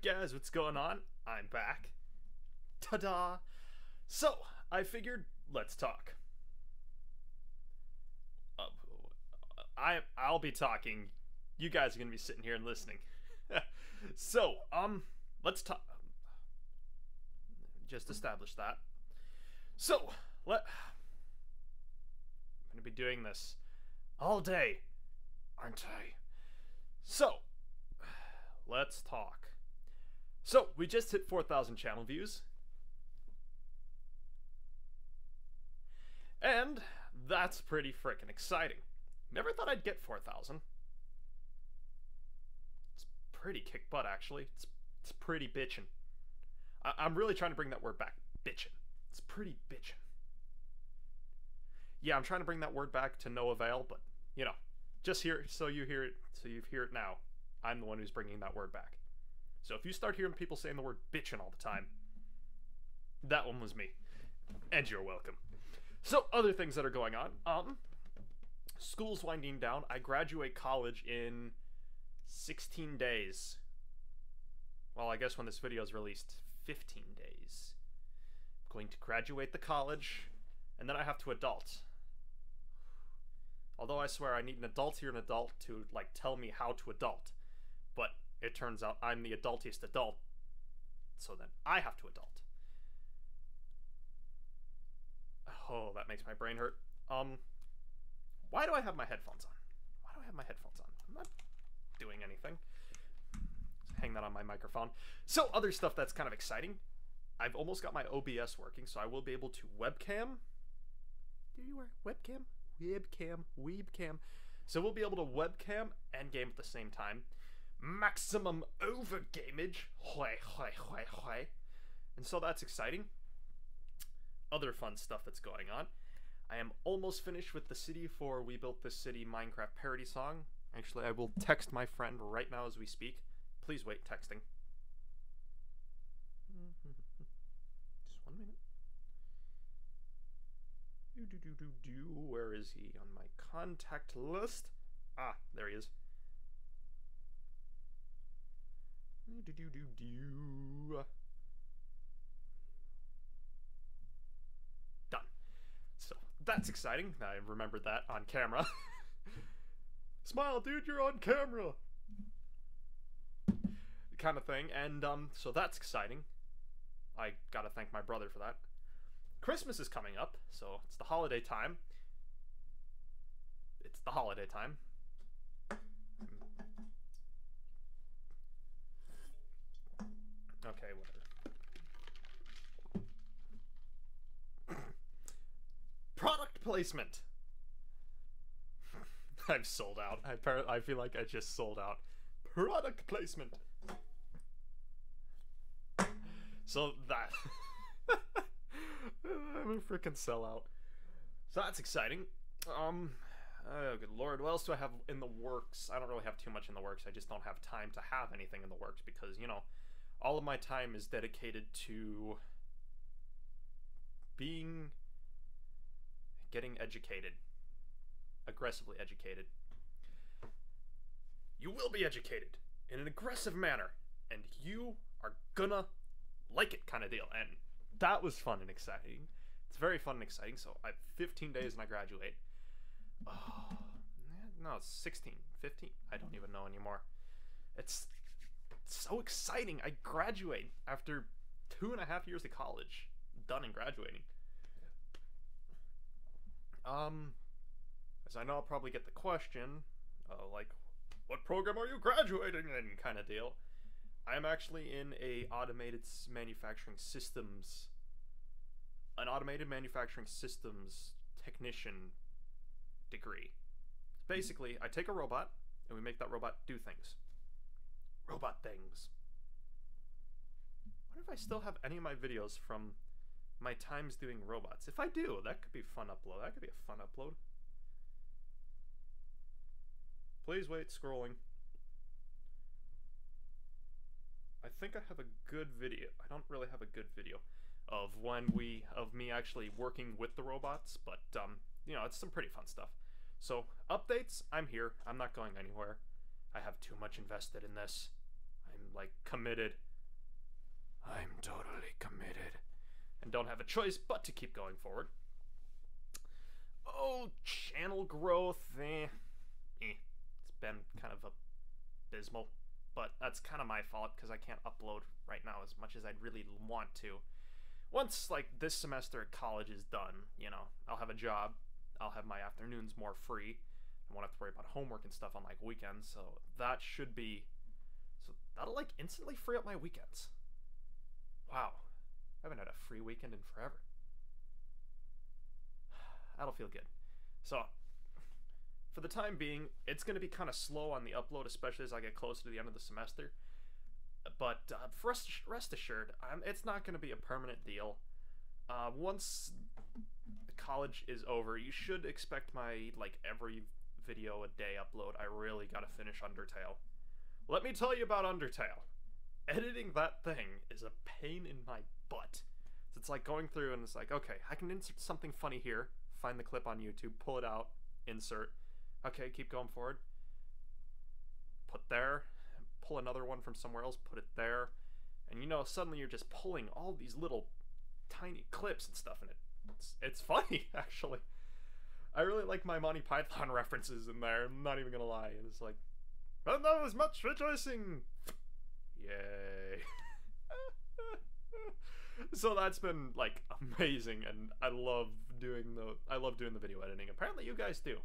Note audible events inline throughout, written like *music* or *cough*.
Guys, what's going on? I'm back. Ta da! So, I figured, let's talk. Uh, I, I'll be talking. You guys are to be sitting here and listening. *laughs* so, um, let's talk. Just establish that. So, let. I'm to be doing this all day, aren't I? So, let's talk. So, we just hit 4,000 channel views. And that's pretty freaking exciting. Never thought I'd get 4,000. It's pretty kick butt, actually. It's, it's pretty bitchin'. I, I'm really trying to bring that word back. Bitchin'. It's pretty bitchin'. Yeah, I'm trying to bring that word back to no avail, but, you know, just here, so you hear it, so you hear it now. I'm the one who's bringing that word back. So if you start hearing people saying the word bitching all the time, that one was me. And you're welcome. So other things that are going on. Um school's winding down. I graduate college in 16 days. Well, I guess when this video is released, 15 days. I'm going to graduate the college and then I have to adult. Although I swear I need an adult here, an adult to like tell me how to adult. It turns out I'm the adultiest adult, so then I have to adult. Oh, that makes my brain hurt. Um, why do I have my headphones on? Why do I have my headphones on? I'm not doing anything. Hang that on my microphone. So, other stuff that's kind of exciting. I've almost got my OBS working, so I will be able to webcam. Do you wear webcam? Webcam, webcam. So we'll be able to webcam and game at the same time maximum overgamage. Hoy, hoy, hoy, hoy. And so that's exciting. Other fun stuff that's going on. I am almost finished with the city for We Built This City Minecraft parody song. Actually, I will text my friend right now as we speak. Please wait, texting. *laughs* Just one minute. Do, do, do, do, do. Where is he on my contact list? Ah, there he is. Do do do do. Done. So that's exciting. I remembered that on camera. Smile, dude, you're on camera. Kind of thing. And um, so that's exciting. I gotta thank my brother for that. Christmas is coming up, so it's the holiday time. It's the holiday time. Okay, whatever. Product placement. *laughs* I've sold out. I, par- I feel like I just sold out. Product placement. So that. *laughs* I'm a freaking sellout. So that's exciting. Um, oh good lord, what else do I have in the works? I don't really have too much in the works. I just don't have time to have anything in the works because you know all of my time is dedicated to being getting educated aggressively educated you will be educated in an aggressive manner and you are gonna like it kind of deal. And that was fun and exciting. It's very fun and exciting. So i have 15 days and i graduate. Oh no it's 16 15 i don't even know anymore. It's so exciting. I graduate after two and a half years of college, done and graduating. Um, as I know, I'll probably get the question, uh, like, what program are you graduating in, kind of deal. I am actually in a automated manufacturing systems, an automated manufacturing systems technician degree. Basically, I take a robot and we make that robot do things robot things. I wonder if I still have any of my videos from my times doing robots. If I do, that could be fun upload. That could be a fun upload. Please wait, scrolling. I think I have a good video. I don't really have a good video of when we of me actually working with the robots, but um, you know, it's some pretty fun stuff. So, updates, I'm here. I'm not going anywhere. I have too much invested in this. I'm like committed. I'm totally committed. And don't have a choice but to keep going forward. Oh, channel growth, eh. eh. It's been kind of abysmal. But that's kind of my fault because I can't upload right now as much as I'd really want to. Once, like, this semester at college is done, you know, I'll have a job. I'll have my afternoons more free. I won't have to worry about homework and stuff on, like, weekends. So that should be. So that'll, like, instantly free up my weekends. Wow. I haven't had a free weekend in forever. *sighs* That'll feel good. So, for the time being, it's going to be kind of slow on the upload, especially as I get closer to the end of the semester. But uh, rest, rest assured, um, it's not going to be a permanent deal. Uh, once college is over, you should expect my like every video a day upload. I really got to finish Undertale. Let me tell you about Undertale. Editing that thing is a pain in my butt. It's like going through and it's like, okay, I can insert something funny here, find the clip on YouTube, pull it out, insert. Okay, keep going forward. Put there, pull another one from somewhere else, put it there. And you know, suddenly you're just pulling all these little tiny clips and stuff in it. It's, it's funny, *laughs* actually. I really like my Monty Python *laughs* references in there, I'm not even gonna lie. It's like, and that was much rejoicing! Yay. *laughs* so that's been like amazing and I love doing the I love doing the video editing. Apparently you guys do.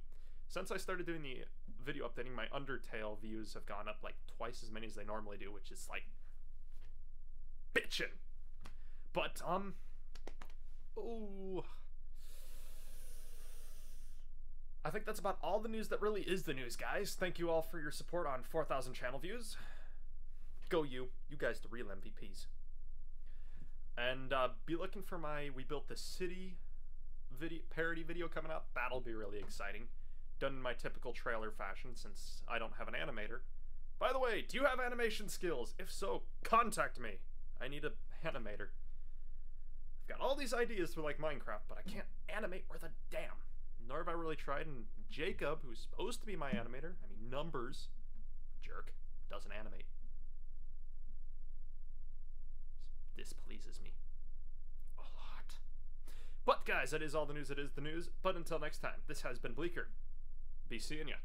Since I started doing the video updating, my Undertale views have gone up like twice as many as they normally do, which is like bitchin'. But um oh I think that's about all the news that really is the news, guys. Thank you all for your support on 4,000 channel views. Go you. You guys the real MVPs. And uh, be looking for my We Built the City video parody video coming out. That'll be really exciting. Done in my typical trailer fashion since I don't have an animator. By the way, do you have animation skills? If so, contact me. I need a animator. I've got all these ideas for like Minecraft, but I can't animate worth a damn. Nor have I really tried, and Jacob, who's supposed to be my animator, I mean numbers, jerk, doesn't animate. This pleases me a lot. But guys, that is all the news that is the news. But until next time, this has been Bleaker. Be seeing ya.